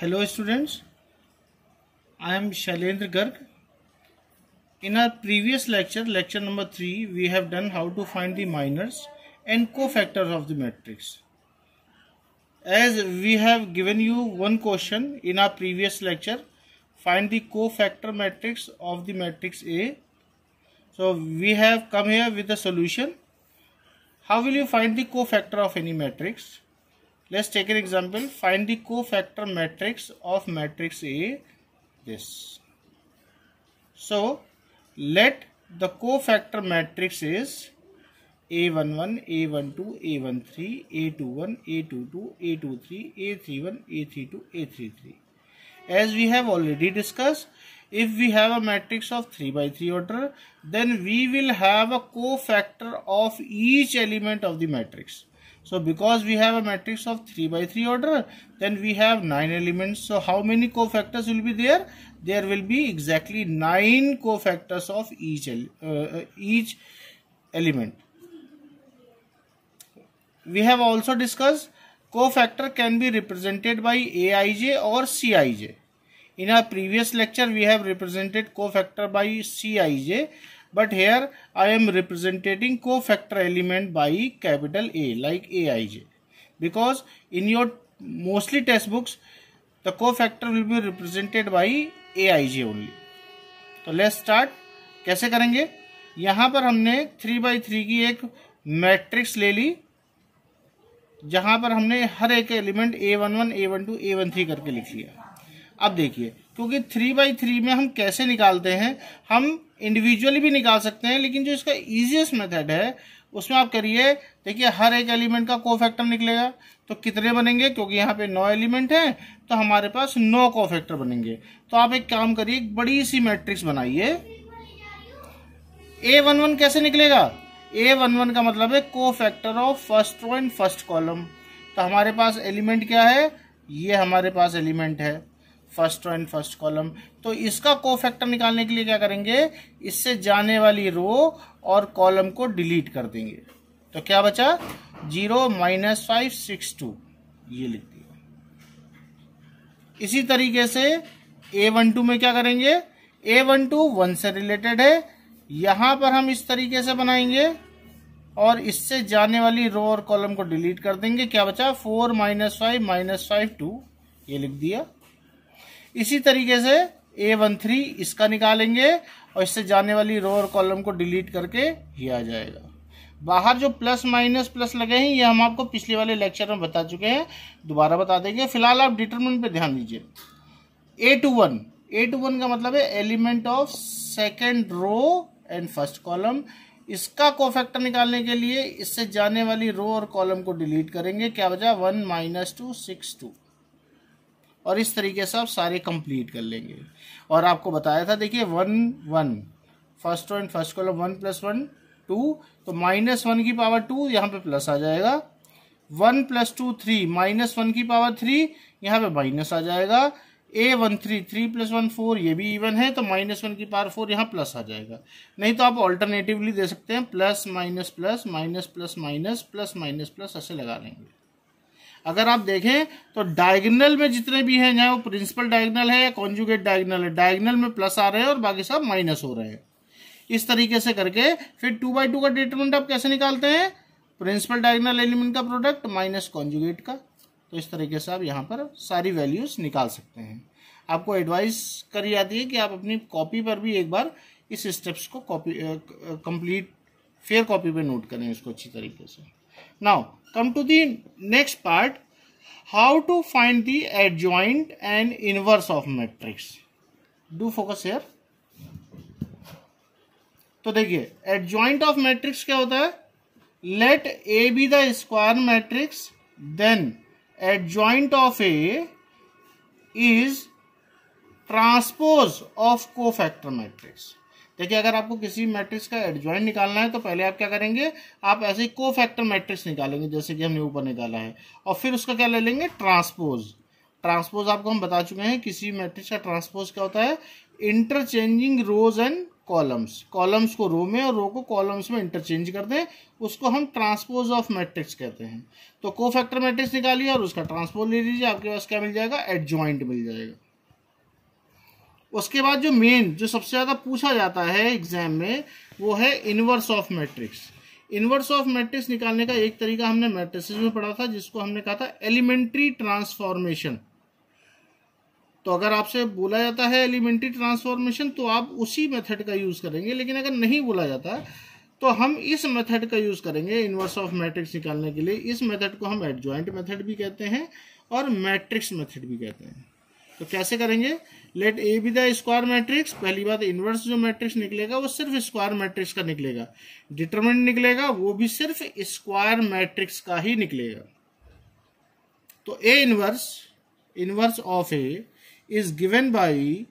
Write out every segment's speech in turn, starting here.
Hello students, I am Shailendra Garg. In our previous lecture, lecture number 3, we have done how to find the minors and cofactors of the matrix. As we have given you one question in our previous lecture, find the cofactor matrix of the matrix A. So we have come here with the solution. How will you find the cofactor of any matrix? Let's take an example. Find the cofactor matrix of matrix A. This. So let the cofactor matrix is A11, A12, A13, A21, A22, A23, A31, A32, A33. As we have already discussed, if we have a matrix of 3 by 3 order, then we will have a cofactor of each element of the matrix. So because we have a matrix of 3 by 3 order, then we have 9 elements. So how many cofactors will be there? There will be exactly 9 cofactors of each, uh, each element. We have also discussed cofactor can be represented by Aij or Cij. In our previous lecture, we have represented cofactor by Cij but here I am representing cofactor element by capital A like Aij because in your mostly test books the cofactor will be represented by Aij only. तो let's start कैसे करेंगे यहाँ पर हमने three by three की एक matrix ले ली जहाँ पर हमने हर एक element A one one A one two A one three करके लिख लिया अब देखिए क्योंकि थ्री बाई थ्री में हम कैसे निकालते हैं, हम इंडिविजुअली भी निकाल सकते हैं, लेकिन जो इसका इजिएस्ट मेथड है, उसमें आप करिए, देखिए, हर एक एलिमेंट का कोफैक्टर निकलेगा तो कितने बनेंगे? क्योंकि यहाँ पे नौ एलिमेंट हैं तो हमारे पास नौ कोफैक्टर बनेंगे। तो आप एक काम करिए, एक बड़ी सी मैट्रिक्स बनाइए। ए वन वन कैसे निकलेगा? ए वन वन का मतलब है cofactor of first row and first column तो हमारे पास एलिमेंट क्या है? ये हमारे पास एलिमेंट है। First row and first column. तो इसका कोफैक्टर निकालने के लिए क्या करेंगे? इससे जाने वाली रो और कॉलम को डिलीट कर देंगे। तो क्या बचा? Zero minus five, six, two. ये लिख दिया। इसी तरीके से ए वन टू में क्या करेंगे? ए वन टू वन से रिलेटेड है। यहाँ पर हम इस तरीके से बनाएँगे और इससे जाने वाली रो और कॉलम को डिलीट कर देंगे। क्या बचा? Four minus five minus five, two. ये लिख दिया। इसी तरीके से ए वन थ्री इसका निकालेंगे और इससे जाने वाली रो और कॉलम को डिलीट करके ही आ जाएगा। बाहर जो प्लस माइनस प्लस लगे हैं, ये हम आपको पिछले वाले लेक्चर में बता चुके हैं। दोबारा बता देंगे। फ़िलहाल आप डिटरमिनेंट पे ध्यान दीजिए। A two one A two one का मतलब है element of second row and first column इसका कोफैक्टर निकालने के लिए इससे जाने वाली रो और कॉलम को डिलीट करेंगे। क्या वजह one minus two six two और इस तरीके से आप सारे कंप्लीट कर लेंगे। और आपको बताया था, देखिए one one first and first column one plus one two तो माइनस वन की पावर टू यहाँ पे प्लस आ जाएगा। One plus two three minus one की पावर थ्री यहाँ पे माइनस आ जाएगा। A one three three plus one four ये भी इवन है तो माइनस वन की पावर फोर यहाँ प्लस आ जाएगा। नहीं तो आप ऑल्टरनेटिवली दे सकते हैं plus minus plus minus plus minus plus minus plus ऐसे लगा लेंगे अगर आप देखें तो डायगनल में जितने भी हैं चाहे वो प्रिंसिपल डायगनल है या कॉन्जुगेट डायगनल है डायगनल में प्लस आ रहे हैं और बाकी सब माइनस हो रहे हैं। इस तरीके से करके फिर टू बाई टू का डिटरमेंट आप कैसे निकालते हैं? प्रिंसिपल डायगनल एलिमेंट का प्रोडक्ट माइनस कॉन्जुगेट का। तो इस तरीके से आप यहाँ पर सारी वैल्यूज़ निकाल सकते हैं। आपको एडवाइस करी जाती है कि आप अपनी कॉपी पर भी एक बार इस स्टेप्स को कॉपी कंप्लीट फेयर कॉपी पे नोट करें इसको अच्छी तरीके से। Now come to the next part. How to find the adjoint and inverse of matrix. Do focus here. तो देखिए एडजॉइंट ऑफ़ मैट्रिक्स क्या होता है? Let A be the square matrix then adjoint of A is transpose of cofactor matrix देखिए, अगर आपको किसी matrix का एडजॉइंट निकालना है तो पहले आप क्या करेंगे? आप ऐसे ही को फैक्टर मैट्रिक्स निकालेंगे, जैसे कि हमने ऊपर निकाला है। और फिर उसका क्या ले लेंगे? ट्रांसपोज ट्रांसपोज आपको हम बता चुके हैं, किसी मैट्रिक्स का ट्रांसपोज क्या होता है? Interchanging rows and columns columns को रो में और रो को कॉलम्स में इंटरचेंज कर दें उसको हम ट्रांसपोज ऑफ़ मैट्रिक्स कहते हैं। तो को फैक्टर मैट्रिक्स निकालिए और उसका ट्रांसपोज ले लीजिए, आपके पास क्या मिल जाएगा? एडजॉइंट मिल जाएगा। उसके बाद जो मेन जो सबसे ज़्यादा पूछा जाता है एग्ज़ाम में, वो है inverse of matrix inverse of matrix निकालने का एक तरीका हमने मैट्रिक्स में पढ़ा था, जिसको हमने कहा था एलिमेंट्री ट्रांसफॉर्मेशन तो अगर आपसे बोला जाता है एलिमेंट्री ट्रांसफॉर्मेशन तो आप उसी मेथड का यूज़ करेंगे, लेकिन अगर नहीं बोला जाता तो हम इस मेथड का यूज़ करेंगे इनवर्स ऑफ़ मैट्रिक्स निकालने के लिए। इस मेथड को हम एडजॉइंट मेथड भी कहते हैं और मैट्रिक्स मेथड भी कहते हैं। तो कैसे करेंगे? Let A be the square matrix पहली बात इनवर्स जो मैट्रिक्स निकलेगा, वो सिर्फ़ स्क्वायर मैट्रिक्स का निकलेगा। डिटरमिनेंट निकलेगा, वो भी सिर्फ़ स्क्वायर मैट्रिक्स का ही निकलेगा। तो A inverse inverse of A is given by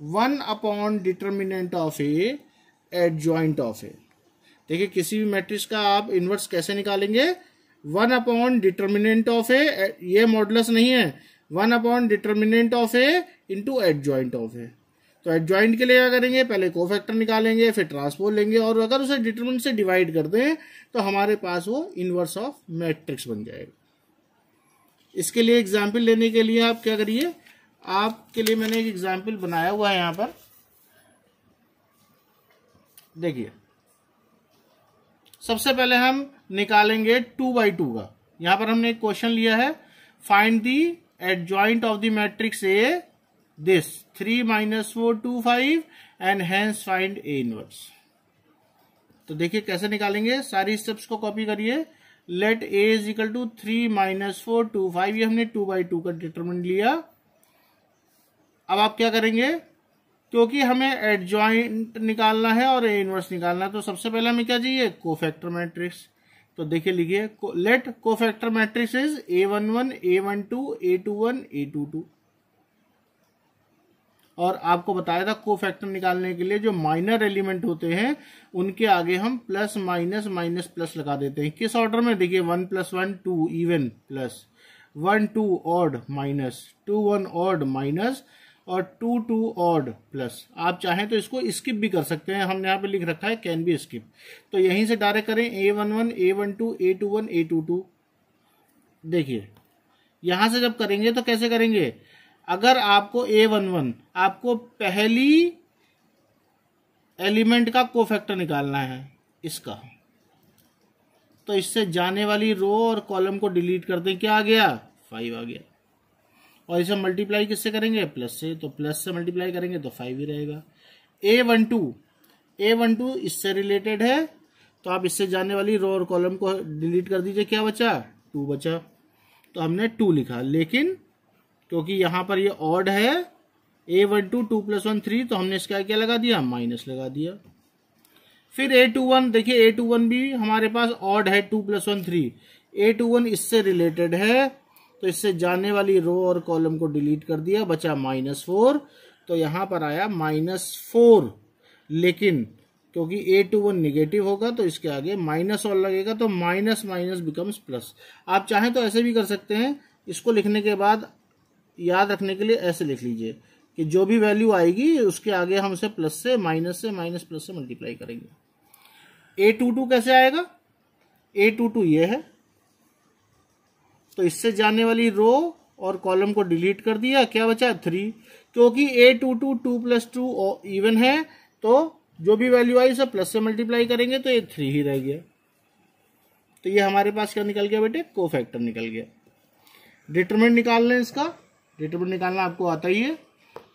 1 upon determinant of A adjoint of A. देखिए, किसी भी मैट्रिक्स का आप इनवर्स कैसे निकालेंगे? One upon determinant of A ये मॉडलस नहीं है। One upon determinant of A into adjoint of A. तो एडजॉइंट के लिए क्या करेंगे? पहले कोफैक्टर निकालेंगे, फिर ट्रांसपोज लेंगे और अगर उसे डिटर्मिनेंट से डिवाइड कर दें तो हमारे पास वो इनवर्स ऑफ़ मैट्रिक्स बन जाएगा। इसके लिए एग्ज़ाम्पल लेने के लिए आप क्या करिए? आपके लिए मैंने एक एग्ज़ाम्पल बनाया हुआ है यहाँ पर। देखिए। सबसे पहले हम निकालेंगे टू बाई टू का। यहाँ पर हमने एक क्वेश्चन लिया है। Find the adjoint of the matrix A this three minus four two five and hence find A inverse तो देखिए कैसे निकालेंगे? सारी स्टेप्स को कॉपी करिए। Let A is equal to three minus four two five ये हमने टू बाई टू का डिटरमिन लिया। अब आप क्या करेंगे? क्योंकि हमें एडजॉइंट निकालना है और ए इनवर्स निकालना है तो सबसे पहले हमें क्या चाहिए? कोफैक्टर मैट्रिक्स तो देखिए लिखिए let cofactor matrix A one one A one two A two one A two two और आपको बताया था कोफैक्टर निकालने के लिए जो माइनर एलिमेंट होते हैं, उनके आगे हम प्लस माइनस माइनस प्लस लगा देते हैं। किस ऑर्डर में? देखिए one plus one two even plus one two odd minus two one odd minus और टू टू ऑड प्लस आप चाहें तो इसको स्किप भी कर सकते हैं। हमने यहाँ पे लिख रखा है कैन बी स्किप तो यहीं से डायरेक्ट करें A one one A one two A two one A two two देखिए, यहाँ से जब करेंगे तो कैसे करेंगे? अगर आपको ए वन वन आपको पहली एलिमेंट का कोफैक्टर निकालना है, इसका। तो इससे जाने वाली रो और कॉलम को डिलीट कर दें। क्या आ गया? फाइव आ गया। और इसे मल्टीप्लाई किससे करेंगे? प्लस से। तो प्लस से मल्टीप्लाई करेंगे तो फाइव ही रहेगा। A one two A one two इससे रिलेटेड है। तो आप इससे जाने वाली रो और कॉलम को डिलीट कर दीजिए। क्या बचा? टू बचा। तो हमने टू लिखा। लेकिन क्योंकि यहाँ पर ये ऑड है A one two two plus one three तो हमने इसका क्या लगा दिया? माइनस लगा दिया। फिर ए टू वन देखिए ए टू वन भी हमारे पास ऑड है two plus one three A two one इससे रिलेटेड है। तो इससे जाने वाली रो और कॉलम को डिलीट कर दिया, बचा माइनस फोर। तो यहाँ पर आया माइनस फोर। लेकिन क्योंकि ए टू वन निगेटिव होगा तो इसके आगे माइनस और लगेगा तो माइनस माइनस बिकम्स प्लस आप चाहें तो ऐसे भी कर सकते हैं। इसको लिखने के बाद याद रखने के लिए ऐसे लिख लीजिए कि जो भी वैल्यू आएगी, उसके आगे हम उसे प्लस से माइनस से माइनस प्लस से मल्टीप्लाई करेंगे। ए टू टू कैसे आएगा? ए टू टू ये है। तो इससे जाने वाली रो और कॉलम को डिलीट कर दिया। क्या बचा? थ्री क्योंकि A two two two plus two even है तो जो भी वैल्यू आई उसे प्लस से मल्टीप्लाई करेंगे तो ये थ्री ही रह गया। तो ये हमारे पास क्या निकल गया बेटे? को फैक्टर निकल गया। डिटरमेंट निकाल लें इसका। डिटरमेंट निकालना आपको आता ही है।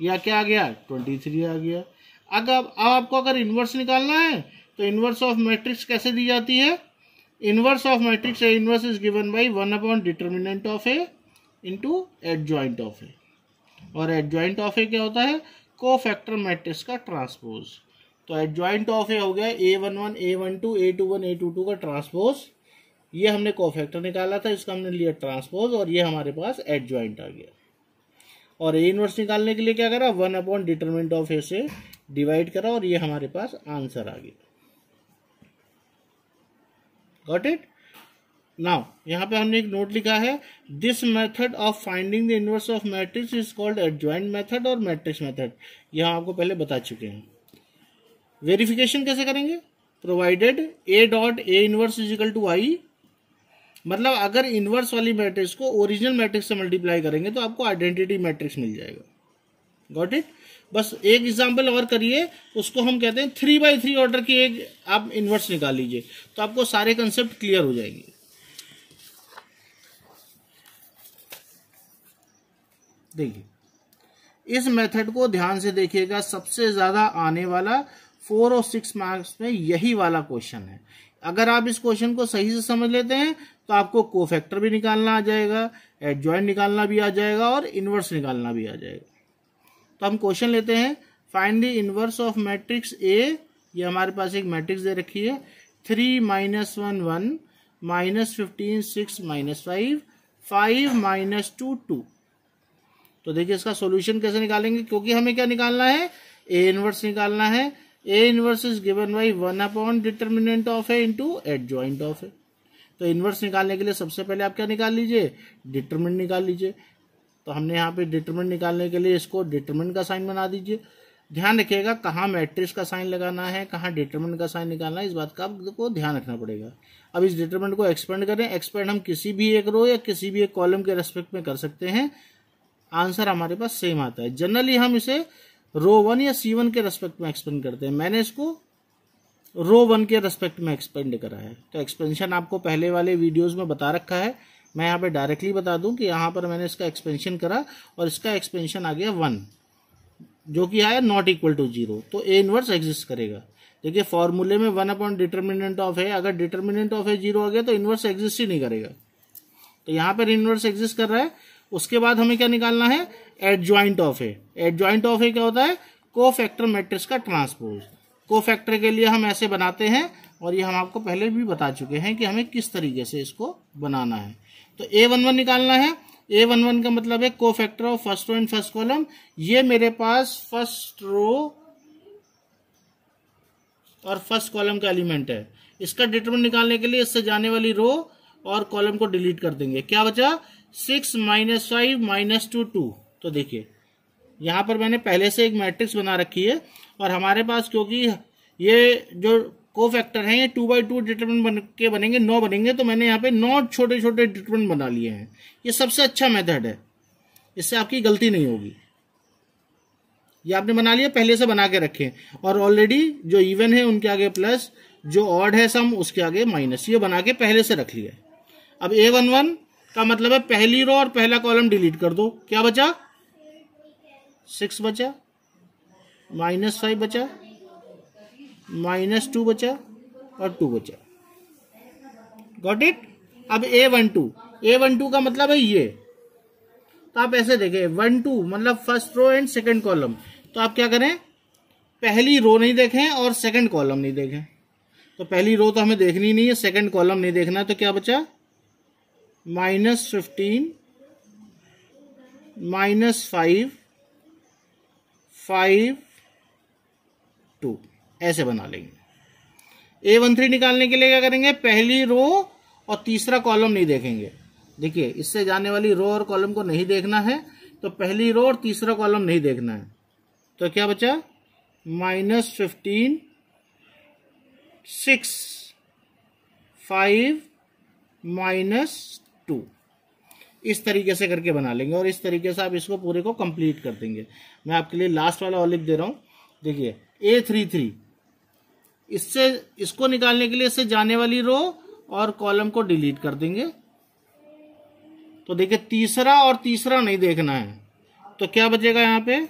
या क्या आ गया? ट्वेंटी थ्री आ गया। अगर अब आपको अगर इन्वर्स निकालना है तो इनवर्स ऑफ़ मैट्रिक्स कैसे दी जाती है? Inverse of matrix A inverse is given by 1 upon determinant of A into adjoint of A. और adjoint of A क्या होता है? कोफैक्टर मैट्रिक्स का ट्रांसपोज तो एडजॉइंट ऑफ़ ए हो गया A one one A one two A two one A two two का transpose ये हमने कोफैक्टर निकाला था, इसका हमने लिया ट्रांसपोज और ये हमारे पास एडजॉइंट आ गया। और ए इनवर्स निकालने के लिए क्या करा? One upon determinant of A से डिवाइड करा और ये हमारे पास आंसर आ गया। गॉट इट नाउ यहाँ पे हमने एक नोट लिखा है this method of finding the inverse of matrix is called adjoint method और मैट्रिक्स मेथड यहाँ आपको पहले बता चुके हैं। वेरिफिकेशन कैसे करेंगे? Provided A dot A inverse equal to I मतलब अगर इनवर्स वाली मैट्रिक्स को ओरिजिनल मैट्रिक्स से मल्टीप्लाई करेंगे तो आपको आइडेंटिटी मैट्रिक्स मिल जाएगा। गॉट इट बस एक एग्ज़ाम्पल और करिए, उसको हम कहते हैं थ्री बाई थ्री ऑर्डर की एक आप इन्वर्स निकाल लीजिए तो आपको सारे कंसेप्ट क्लियर हो जाएँगे। देखिए, इस मेथड को ध्यान से देखिएगा, सबसे ज़्यादा आने वाला फोर और सिक्स मार्क्स में यही वाला क्वेश्चन है। अगर आप इस क्वेश्चन को सही से समझ लेते हैं तो आपको कोफैक्टर भी निकालना आ जाएगा एडजॉइंट निकालना भी आ जाएगा और इन्वर्स निकालना भी आ जाएगा। हम क्वेश्चन लेते हैं find the inverse of matrix A ये हमारे पास एक मैट्रिक्स दे रखी है three minus one one minus fifteen six minus five five minus two two तो देखिए इसका सॉल्यूशन कैसे निकालेंगे, क्योंकि हमें क्या निकालना है? ए इनवर्स निकालना है। A inverse is given by one upon determinant of A into adjoint of A तो इनवर्स निकालने के लिए सबसे पहले आप क्या निकाल लीजिए? डिटरमिनेंट निकाल लीजिए। तो हमने यहाँ पे डिटरमिनेंट निकालने के लिए इसको डिटरमिनेंट का साइन बना दीजिए। ध्यान रखिएगा कहाँ मैट्रिक्स का साइन लगाना है, कहाँ डिटरमिनेंट का साइन निकालना है, इस बात का आपको ध्यान रखना पड़ेगा। अब इस डिटरमिनेंट को एक्सपेंड करें। एक्सपेंड हम किसी भी एक रो या किसी भी एक कॉलम के रेस्पेक्ट में कर सकते हैं। आंसर हमारे पास सेम आता है। जनरली हम इसे रो वन या सी वन के रेस्पेक्ट में एक्सपेंड करते हैं। मैंने इसको रो वन के रेस्पेक्ट में एक्सपेंड करा है। तो एक्सपेंशन आपको पहले वाले वीडियोज़ में बता रखा है। मैं यहाँ पे डायरेक्टली बता दूँ कि यहाँ पर मैंने इसका एक्सपेंशन करा और इसका एक्सपेंशन आ गया वन जो कि आया नॉट इक्वल टू ज़ीरो तो ए इनवर्स एग्जिस्ट करेगा। देखिए फॉर्मूले में वन अपॉन डिटर्मिनेंट ऑफ़ है अगर डिटर्मिनेंट ऑफ़ है ज़ीरो आ गया तो इनवर्स एग्जिस्ट ही नहीं करेगा। तो यहाँ पर इनवर्स एग्जिस्ट कर रहा है। उसके बाद हमें क्या निकालना है? एड ज्वाइंट ऑफ़ है एड ज्वाइंट ऑफ़ है क्या होता है? को फैक्टर मैट्रिक्स का ट्रांसपोज को फैक्टर के लिए हम ऐसे बनाते हैं और ये हम आपको पहले भी बता चुके हैं कि हमें किस तरीके से इसको बनाना है। तो ए वन वन निकालना है। ए वन वन का मतलब है cofactor of first row and first column ये मेरे पास फ़र्स्ट रो और फ़र्स्ट कॉलम का एलिमेंट है। इसका डिटरमिन निकालने के लिए इससे जाने वाली रो और कॉलम को डिलीट कर देंगे। क्या बचा? Six minus five minus two two तो देखिए, यहाँ पर मैंने पहले से एक मैट्रिक्स बना रखी है और हमारे पास क्योंकि ये जो को फैक्टर है, ये टू बाई टू डिटरमिन बन के बनेंगे, नौ बनेंगे तो मैंने यहाँ पे नौ छोटे छोटे डिटरमिन बना लिए हैं। ये सबसे अच्छा मेथड है। इससे आपकी गलती नहीं होगी। ये आपने बना लिया, पहले से बना के रखे और ऑलरेडी जो इवन है, उनके आगे प्लस जो ऑड है सम उसके आगे माइनस ये बना के पहले से रख लिया अब ए वन वन का मतलब है पहली रो और पहला कॉलम डिलीट कर दो। क्या बचा? सिक्स बचा। माइनस फाइव बचा। माइनस टू बचा और टू बचा। गॉट इट अब A one two. A one two का मतलब है ये। तो आप ऐसे देखें, वन टू मतलब first row and second column तो आप क्या करें? पहली रो नहीं देखें और सेकंड कॉलम नहीं देखें। तो पहली रो तो हमें देखनी नहीं है सेकंड कॉलम नहीं देखना तो क्या बचा? Minus fifteen, minus five five, two. ऐसे बना लेंगे। ए वन थ्री निकालने के लिए क्या करेंगे? पहली रो और तीसरा कॉलम नहीं देखेंगे। देखिए, इससे जाने वाली रो और कॉलम को नहीं देखना है तो पहली रो और तीसरा कॉलम नहीं देखना है। तो क्या बचा? Minus fifteen six five minus two इस तरीके से करके बना लेंगे और इस तरीके से आप इसको पूरे को कंप्लीट कर देंगे। मैं आपके लिए लास्ट वाला लिख दे रहा हूँ। देखिए ए थ्री थ्री इससे, इसको निकालने के लिए इससे जाने वाली रो और कॉलम को डिलीट कर देंगे। तो देखिए, तीसरा और तीसरा नहीं देखना है। तो क्या बचेगा यहाँ पे?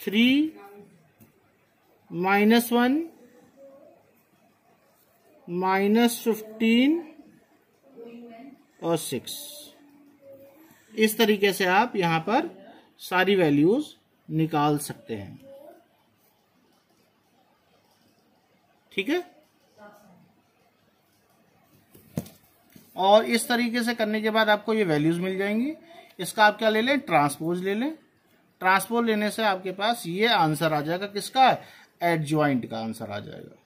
Three minus one minus fifteen और सिक्स। इस तरीके से आप यहाँ पर सारी वैल्यूज़ निकाल सकते हैं। ठीक है? और इस तरीके से करने के बाद आपको ये वैल्यूज़ मिल जाएँगी। इसका आप क्या ले लें? ट्रांसपोज ले लें। ट्रांसपोज लेने से आपके पास ये आंसर आ जाएगा किसका? एडजॉइंट का आंसर आ जाएगा।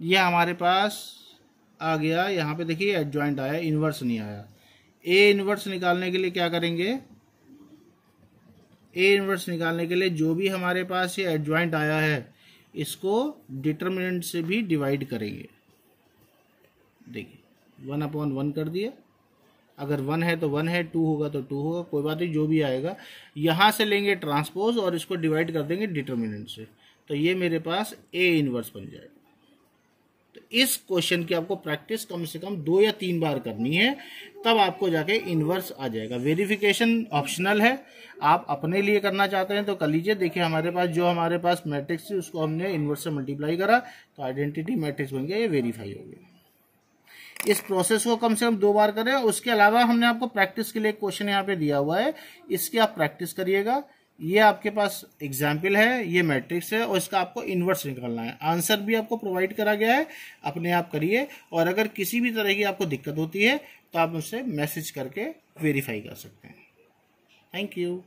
ये हमारे पास आ गया। यहाँ पे देखिए एडजॉइंट आया इन्वर्स नहीं आया। ए इन्वर्स निकालने के लिए क्या करेंगे? ए इन्वर्स निकालने के लिए जो भी हमारे पास ये एडजॉइंट आया है, इसको डिटर्मिनेंट से भी डिवाइड करेंगे। देखिए वन अपॉन वन कर दिया। अगर वन है तो वन है टू होगा तो टू होगा, कोई बात नहीं, जो भी आएगा। यहाँ से लेंगे ट्रांसपोज और इसको डिवाइड कर देंगे डिटर्मिनेंट से। तो ये मेरे पास ए इनवर्स बन जाएगा। तो इस क्वेश्चन की आपको प्रैक्टिस कम से कम दो या तीन बार करनी है, तब आपको जाके इनवर्स आ जाएगा। वेरिफिकेशन ऑप्शनल है, आप अपने लिए करना चाहते हैं तो कर लीजिए। देखिए, हमारे पास, जो हमारे पास मैट्रिक्स थी, उसको हमने इनवर्स से मल्टीप्लाई करा तो आइडेंटिटी मैट्रिक्स बन गया, ये वेरीफाई हो गया। इस प्रोसेस को कम से कम दो बार करें, उसके अलावा हमने आपको प्रैक्टिस के लिए क्वेश्चन यहाँ पे दिया हुआ है, इसकी आप प्रैक्टिस करिएगा। ये आपके पास एग्ज़ाम्पल है, ये मैट्रिक्स है और इसका आपको इन्वर्स निकालना है। आंसर भी आपको प्रोवाइड करा गया है, अपने आप करिए और अगर किसी भी तरह की आपको दिक्कत होती है तो आप मुझसे मैसेज करके वेरीफाई कर सकते हैं। Thank you